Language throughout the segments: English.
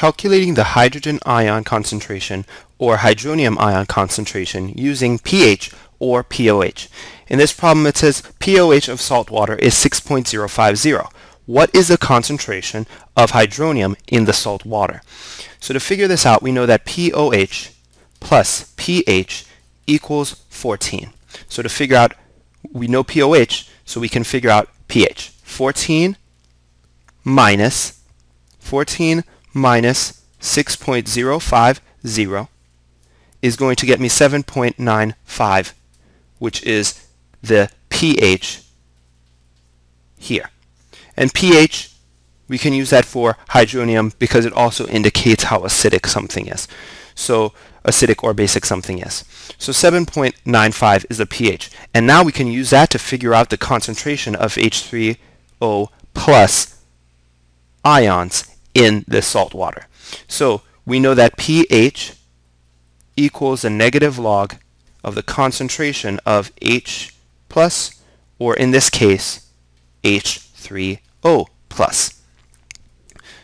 calculating the hydrogen ion concentration or hydronium ion concentration using pH or pOH. In this problem it says pOH of salt water is 6.050. What is the concentration of hydronium in the salt water? So to figure this out we know that pOH plus pH equals 14. So to figure out, we know pOH, so we can figure out pH. 14 minus 14 minus 6.050 is going to get me 7.95, which is the pH here. And pH, we can use that for hydronium because it also indicates how acidic something is. So acidic or basic something is. So 7.95 is the pH. And now we can use that to figure out the concentration of H3O plus ions in the salt water. So we know that pH equals a negative log of the concentration of H plus, or in this case, H3O plus.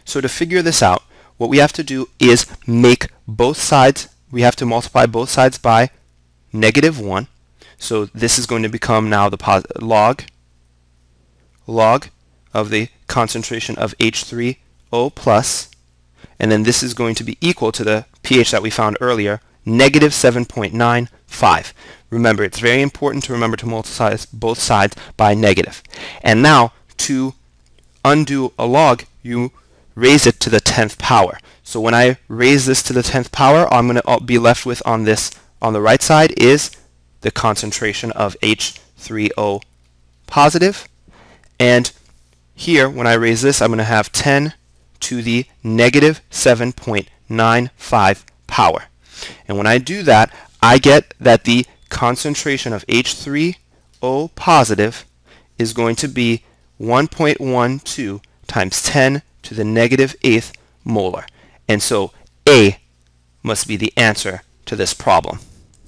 So to figure this out, what we have to do is make both sides, we have to multiply both sides by negative 1. So this is going to become now the log, log of the concentration of H3O plus, and then this is going to be equal to the pH that we found earlier, negative 7.95. Remember, it's very important to remember to multiply both sides by negative. And now, to undo a log, you raise it to the 10th power. So when I raise this to the 10th power, I'm going to be left with on this, on the right side, is the concentration of H3O positive. And here, when I raise this, I'm going to have 10 to the negative 7.95 power. And when I do that, I get that the concentration of H3O positive is going to be 1.12 times 10 to the negative eighth molar. And so A must be the answer to this problem.